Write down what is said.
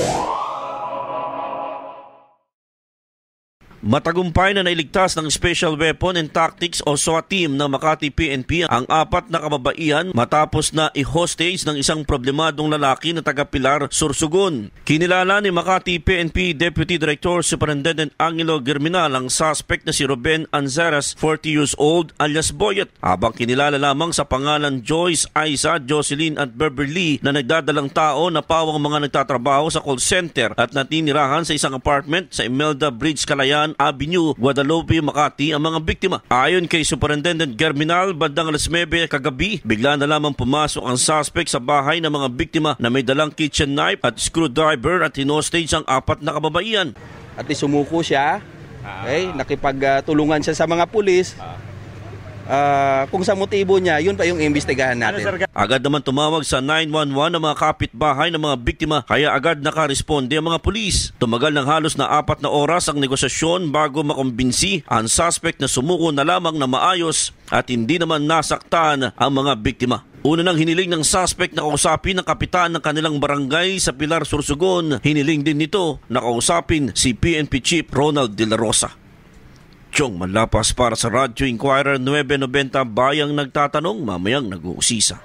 Yeah. Matagumpay na nailigtas ng Special Weapon and Tactics o SWAT team ng Makati PNP ang apat na kababaihan matapos na i-hostage ng isang problemadong lalaki na taga Pilar, Sursugun. Kinilala ni Makati PNP Deputy Director Superintendent Angelo Germinal ang suspect na si Ruben Anzaras, 40 years old, alias Boyet, habang kinilala lamang sa pangalan Joyce, Aiza, Jocelyn at Beverly na nagdadalang tao na pawang mga nagtatrabaho sa call center at natinirahan sa isang apartment sa Imelda Bridge, Calayan, San Avenue, Guadalupe, Makati ang mga biktima. Ayon kay Superintendent Germinal, bandang alas 9 kagabi, bigla na lamang pumasok ang suspect sa bahay ng mga biktima na may dalang kitchen knife at screwdriver at hinostage ang apat na kababaihan. At sumuko siya, okay, nakipagtulungan siya sa mga pulis, uh, kung sa motibo niya, yun pa yung imbestigahan natin. Agad naman tumawag sa 911 ng mga kapitbahay ng mga biktima kaya agad nakaresponde ang mga pulis. Tumagal ng halos na apat na oras ang negosasyon bago makumbinsi ang suspect na sumuko na lamang na maayos at hindi naman nasaktan ang mga biktima. Una nang hiniling ng suspect na kausapin ng kapitan ng kanilang barangay sa Pilar, Sursugon. Hiniling din nito na kausapin si PNP Chief Ronald De La Rosa. Chong Malapas para sa Radyo Inquirer 990 Bayang Nagtatanong, mamayang nag-uusisa.